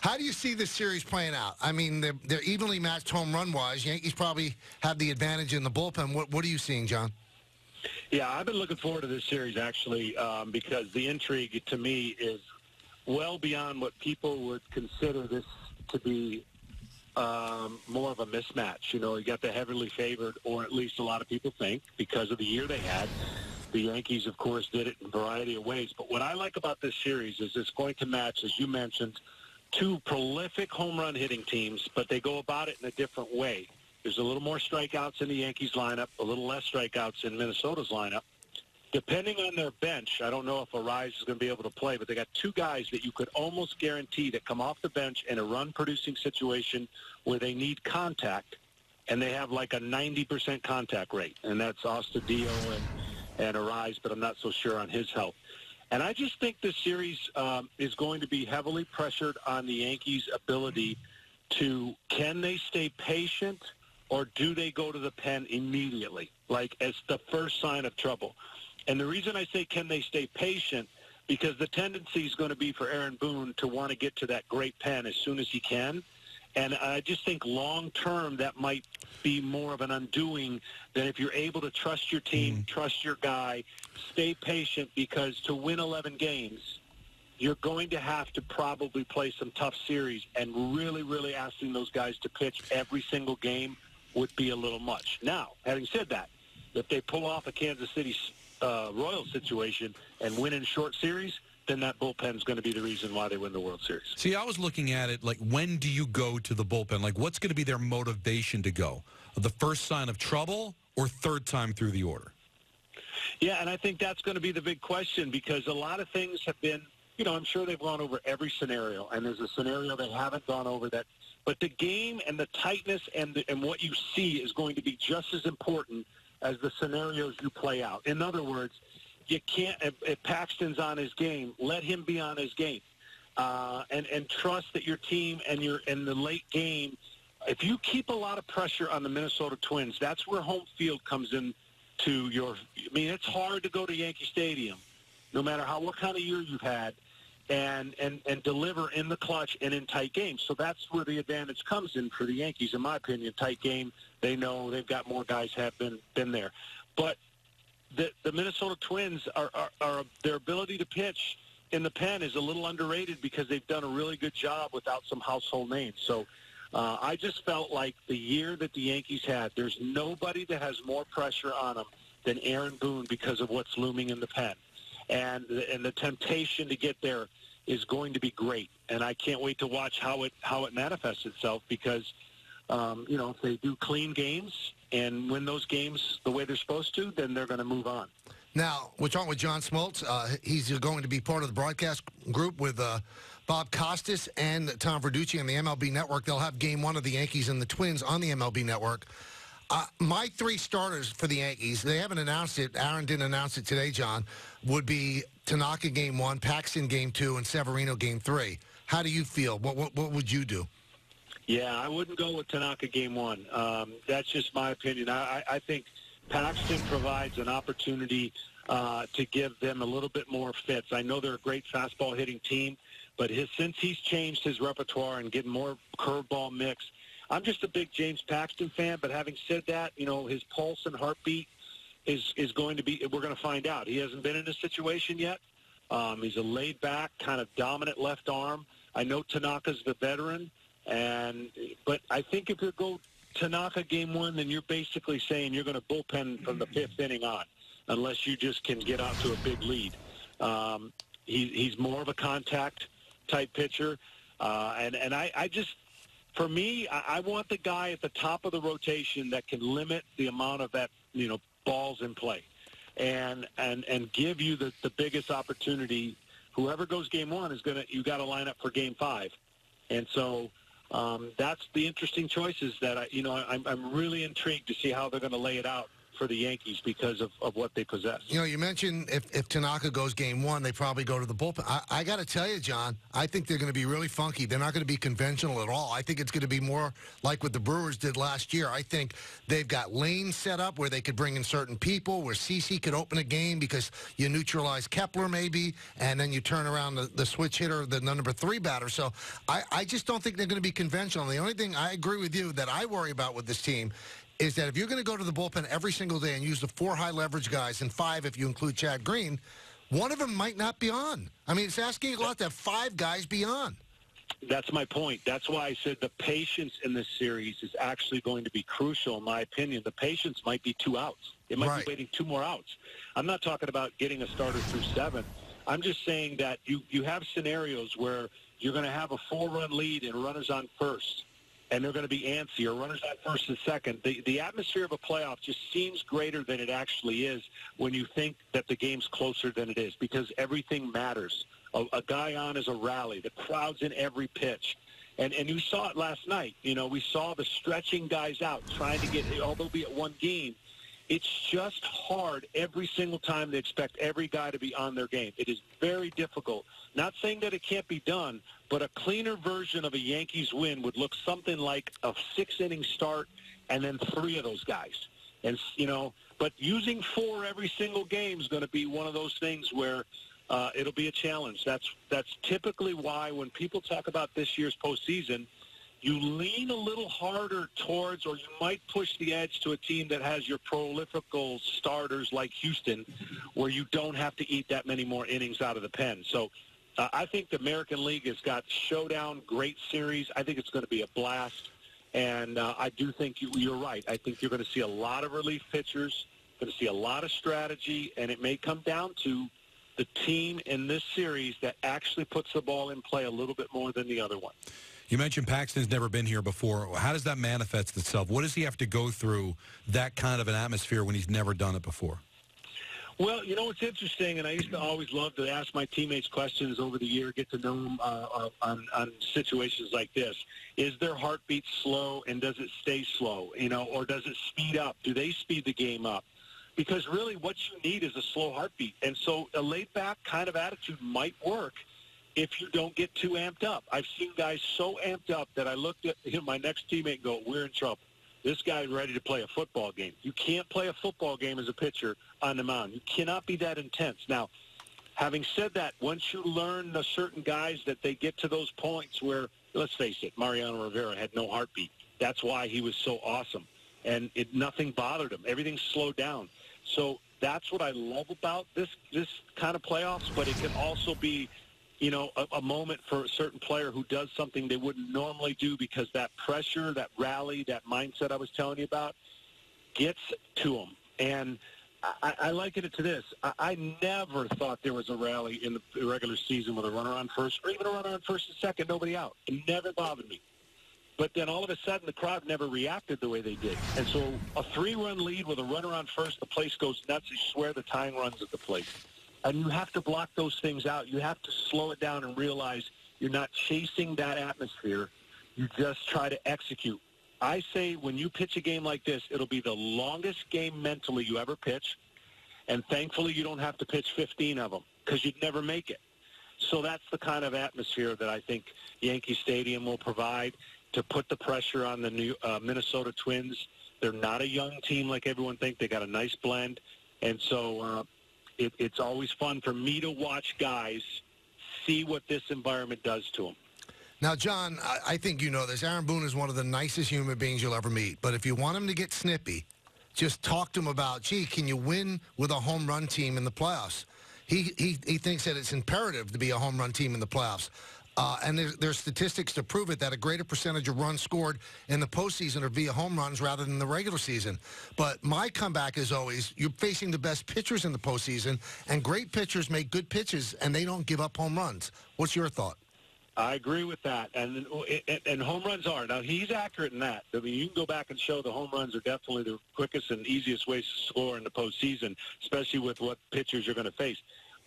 How do you see this series playing out? I mean, they're, they're evenly matched home run wise. Yankees probably have the advantage in the bullpen. What, what are you seeing, John? Yeah, I've been looking forward to this series actually um, because the intrigue to me is well beyond what people would consider this to be um, more of a mismatch. You know, you got the heavily favored, or at least a lot of people think, because of the year they had. The Yankees, of course, did it in a variety of ways. But what I like about this series is it's going to match, as you mentioned, two prolific home run hitting teams, but they go about it in a different way. There's a little more strikeouts in the Yankees lineup, a little less strikeouts in Minnesota's lineup. Depending on their bench, I don't know if Arraez is going to be able to play, but they got two guys that you could almost guarantee that come off the bench in a run-producing situation where they need contact, and they have like a 90% contact rate, and that's Astudillo and, and Arraez, but I'm not so sure on his health. And I just think this series um, is going to be heavily pressured on the Yankees' ability to can they stay patient – or do they go to the pen immediately, like as the first sign of trouble? And the reason I say can they stay patient, because the tendency is going to be for Aaron Boone to want to get to that great pen as soon as he can. And I just think long term that might be more of an undoing than if you're able to trust your team, mm trust your guy, stay patient because to win 11 games, you're going to have to probably play some tough series and really, really asking those guys to pitch every single game would be a little much. Now, having said that, if they pull off a Kansas City uh, Royals situation and win in short series, then that bullpen is going to be the reason why they win the World Series. See, I was looking at it like, when do you go to the bullpen? Like, what's going to be their motivation to go? The first sign of trouble or third time through the order? Yeah, and I think that's going to be the big question because a lot of things have been, you know, I'm sure they've gone over every scenario, and there's a scenario they haven't gone over that but the game and the tightness and the, and what you see is going to be just as important as the scenarios you play out. In other words, you can't if, if Paxton's on his game, let him be on his game, uh, and and trust that your team and your in the late game. If you keep a lot of pressure on the Minnesota Twins, that's where home field comes in to your. I mean, it's hard to go to Yankee Stadium, no matter how what kind of year you've had and, and, and deliver in the clutch and in tight games. So that's where the advantage comes in for the Yankees, in my opinion. Tight game, they know they've got more guys have been been there. But the the Minnesota Twins are, are, are their ability to pitch in the pen is a little underrated because they've done a really good job without some household names. So uh, I just felt like the year that the Yankees had, there's nobody that has more pressure on them than Aaron Boone because of what's looming in the pen. And, and the temptation to get there is going to be great, and I can't wait to watch how it how it manifests itself because um, you know if they do clean games and win those games the way they're supposed to, then they're going to move on. Now we're talking with John Smoltz. Uh, he's going to be part of the broadcast group with. Uh, Bob Costas and Tom Verducci on the MLB Network. They'll have game one of the Yankees and the Twins on the MLB Network. Uh, my three starters for the Yankees, they haven't announced it. Aaron didn't announce it today, John, would be Tanaka game one, Paxton game two, and Severino game three. How do you feel? What what, what would you do? Yeah, I wouldn't go with Tanaka game one. Um, that's just my opinion. I, I think Paxton provides an opportunity uh, to give them a little bit more fits. I know they're a great fastball hitting team, but his, since he's changed his repertoire and getting more curveball mix, I'm just a big James Paxton fan. But having said that, you know his pulse and heartbeat is is going to be. We're going to find out. He hasn't been in a situation yet. Um, he's a laid back, kind of dominant left arm. I know Tanaka's the veteran, and but I think if you go Tanaka game one, then you're basically saying you're going to bullpen from the fifth inning on, unless you just can get out to a big lead. Um, he, he's more of a contact type pitcher, uh, and and I, I just for me, I, I want the guy at the top of the rotation that can limit the amount of that you know balls in play and and and give you the, the biggest opportunity. Whoever goes game one is gonna you got to line up for game five, and so um, that's the interesting choices that I you know I'm I'm really intrigued to see how they're going to lay it out for the Yankees because of, of what they possess. You know, you mentioned if, if Tanaka goes game one, they probably go to the bullpen. I, I got to tell you, John, I think they're going to be really funky. They're not going to be conventional at all. I think it's going to be more like what the Brewers did last year. I think they've got lanes set up where they could bring in certain people, where CC could open a game because you neutralize Kepler maybe, and then you turn around the, the switch hitter, the number three batter. So I, I just don't think they're going to be conventional. The only thing I agree with you that I worry about with this team is that if you're going to go to the bullpen every single day and use the four high leverage guys and five if you include Chad Green, one of them might not be on. I mean, it's asking a lot to have five guys be on. That's my point. That's why I said the patience in this series is actually going to be crucial, in my opinion. The patience might be two outs. It might Right. be waiting two more outs. I'm not talking about getting a starter through seven. I'm just saying that you, you have scenarios where you're going to have a four-run lead and runners on first, and they're going to be antsy, or runners on first and second. The, the atmosphere of a playoff just seems greater than it actually is when you think that the game's closer than it is because everything matters. A, a guy on is a rally. The crowd's in every pitch. And, and you saw it last night. You know, we saw the stretching guys out, trying to get, although be at one game, it's just hard every single time they expect every guy to be on their game. It is very difficult. Not saying that it can't be done, but a cleaner version of a Yankees win would look something like a six-inning start and then three of those guys. And, you know, but using four every single game is going to be one of those things where uh, it'll be a challenge. That's that's typically why when people talk about this year's postseason, you lean a little harder towards, or you might push the edge to a team that has your prolifical starters like Houston, where you don't have to eat that many more innings out of the pen. So uh, I think the American League has got showdown, great series. I think it's going to be a blast. And uh, I do think you, you're right. I think you're going to see a lot of relief pitchers, going to see a lot of strategy, and it may come down to the team in this series that actually puts the ball in play a little bit more than the other one. You mentioned Paxton's never been here before. How does that manifest itself? What does he have to go through that kind of an atmosphere when he's never done it before? Well, you know what's interesting, and I used to always love to ask my teammates questions over the year, get to know them uh, uh, on, on situations like this. Is their heartbeat slow, and does it stay slow? You know, or does it speed up? Do they speed the game up? Because really, what you need is a slow heartbeat, and so a laid-back kind of attitude might work if you don't get too amped up. I've seen guys so amped up that I looked at know, my next teammate and go, "We're in trouble." This guy's ready to play a football game. You can't play a football game as a pitcher on the mound. You cannot be that intense. Now, having said that, once you learn the certain guys that they get to those points where, let's face it, Mariano Rivera had no heartbeat. That's why he was so awesome. And it, nothing bothered him. Everything slowed down. So that's what I love about this this kind of playoffs, but it can also be you know, a, a moment for a certain player who does something they wouldn't normally do because that pressure, that rally, that mindset I was telling you about gets to them. And I, I liken it to this. I, I never thought there was a rally in the regular season with a runner on first or even a runner on first and second, nobody out. It never bothered me. But then all of a sudden, the crowd never reacted the way they did. And so a three-run lead with a runner on first, the place goes nuts. You swear the tying runs at the plate. And you have to block those things out. You have to slow it down and realize you're not chasing that atmosphere. You just try to execute. I say when you pitch a game like this, it'll be the longest game mentally you ever pitch. And thankfully, you don't have to pitch 15 of them because you'd never make it. So that's the kind of atmosphere that I think Yankee Stadium will provide to put the pressure on the New, uh, Minnesota Twins. They're not a young team like everyone thinks. They got a nice blend. And so uh, it, it's always fun for me to watch guys see what this environment does to them. Now, John, I, I think you know this. Aaron Boone is one of the nicest human beings you'll ever meet. But if you want him to get snippy, just talk to him about, gee, can you win with a home run team in the playoffs? He, he, he thinks that it's imperative to be a home run team in the playoffs. Uh, and there's, there's statistics to prove it that a greater percentage of runs scored in the postseason are via home runs rather than the regular season. But my comeback is always you're facing the best pitchers in the postseason, and great pitchers make good pitches, and they don't give up home runs. What's your thought? I agree with that, and, and and home runs are now. He's accurate in that. I mean, you can go back and show the home runs are definitely the quickest and easiest ways to score in the postseason, especially with what pitchers you're going to face.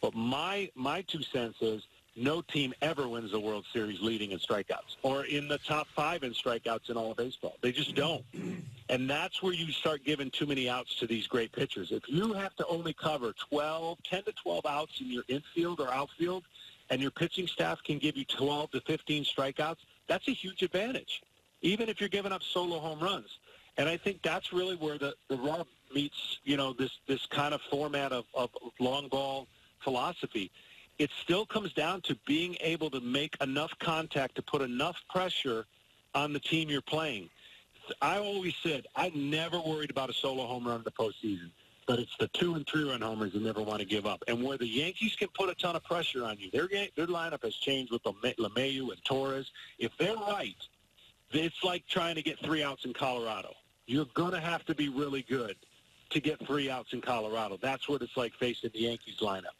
But my my two cents is no team ever wins the World Series leading in strikeouts or in the top five in strikeouts in all of baseball. They just don't. And that's where you start giving too many outs to these great pitchers. If you have to only cover 12, 10 to 12 outs in your infield or outfield, and your pitching staff can give you 12 to 15 strikeouts, that's a huge advantage, even if you're giving up solo home runs. And I think that's really where the, the rub meets, you know, this, this kind of format of, of long ball philosophy. It still comes down to being able to make enough contact to put enough pressure on the team you're playing. I always said I never worried about a solo home run in the postseason, but it's the two and three run homers you never want to give up. And where the Yankees can put a ton of pressure on you, their their lineup has changed with LeMahieu and Torres. If they're right, it's like trying to get three outs in Colorado. You're going to have to be really good to get three outs in Colorado. That's what it's like facing the Yankees lineup.